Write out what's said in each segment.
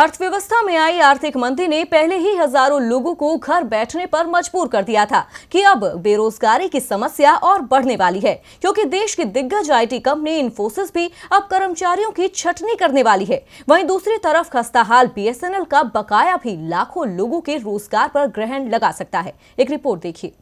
अर्थव्यवस्था में आई आर्थिक मंदी ने पहले ही हज़ारों लोगों को घर बैठने पर मजबूर कर दिया था कि अब बेरोजगारी की समस्या और बढ़ने वाली है, क्योंकि देश की दिग्गज आईटी कंपनी इन्फोसिस भी अब कर्मचारियों की छटनी करने वाली है। वहीं दूसरी तरफ़ खस्ता हाल बीएसएनएल का बकाया भी लाखों लोगों के रोज़गार पर ग्रहण लगा सकता है। एक रिपोर्ट देखिए।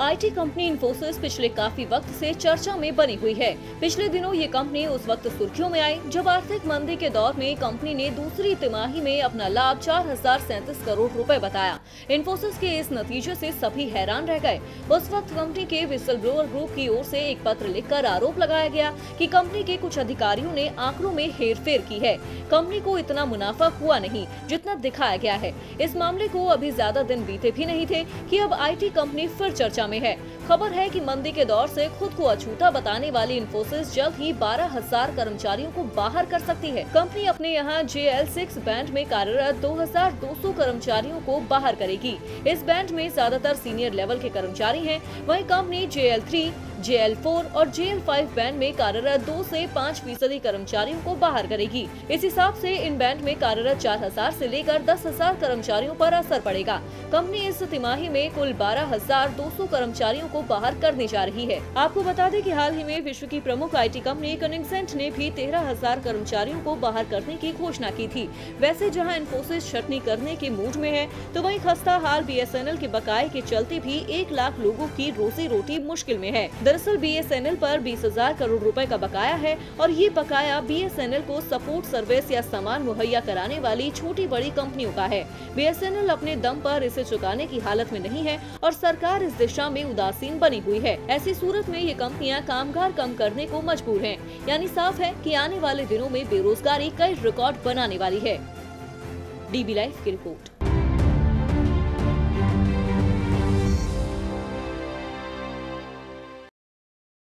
आईटी कंपनी इन्फोसिस पिछले काफ़ी वक्त से चर्चा में बनी हुई है। पिछले दिनों ये कंपनी उस वक्त सुर्खियों में आई, जब आर्थिक मंदी के दौर में कंपनी ने दूसरी तिमाही में अपना लाभ चार हज़ार सैंतीस करोड़ रुपए बताया। इन्फोसिस के इस नतीजे से सभी हैरान रह गए। उस वक्त कंपनी के विसल ब्लोअर ग्रुप की ओर से एक पत्र लिखकर आरोप लगाया गया कि कंपनी के कुछ अधिकारियों ने आंकड़ों में हेरफेर की है। कंपनी को इतना मुनाफा हुआ नहीं, जितना दिखाया गया है। इस मामले को अभी ज़्यादा दिन बीते भी नहीं थे कि अब आईटी कंपनी फिर चर्चा में है। खबर है कि मंदी के दौर से खुद को अछूता बताने वाली इन्फोसिस जल्द ही बारह हज़ार कर्मचारियों को बाहर कर सकती है। कंपनी अपने यहाँ जे एल सिक्स बैंड में कार्यरत 2200 कर्मचारियों को बाहर करेगी। इस बैंड में ज़्यादातर सीनियर लेवल के कर्मचारी है। वही company J L three J L four और जे एल फाइव बैंड में कार्यरत दो से पाँच फ़ीसदी कर्मचारियों को बाहर करेगी। इस हिसाब से इन बैंड में कार्यरत चार हज़ार ऐसी लेकर दस हज़ार कर्मचारियों पर असर पड़ेगा। कंपनी इस तिमाही में कुल बारह हज़ार दो सौ कर्मचारियों को बाहर करने जा रही है। आपको बता दें कि हाल ही में विश्व की प्रमुख आईटी कंपनी कनिंगसेंट ने भी तेरह हज़ार कर्मचारियों को बाहर करने की घोषणा की थी। वैसे जहाँ इन्फोसिस छटनी करने के मूड में है तो वहीं खस्ता हाल बीएसएनएल के बकाये के चलते भी एक लाख लोगों की रोजी रोटी मुश्किल में है। दरअसल बीएसएनएल पर बीस हज़ार करोड़ रुपए का बकाया है और ये बकाया बीएसएनएल को सपोर्ट सर्विस या सामान मुहैया कराने वाली छोटी बड़ी कंपनियों का है। बीएसएनएल अपने दम पर इसे चुकाने की हालत में नहीं है और सरकार इस दिशा में उदासीन बनी हुई है। ऐसी सूरत में ये कंपनियाँ कामगार कम करने को मजबूर है, यानी साफ़ है की आने वाले दिनों में बेरोजगारी कई रिकॉर्ड बनाने वाली है। डीबी लाइफ की रिपोर्ट।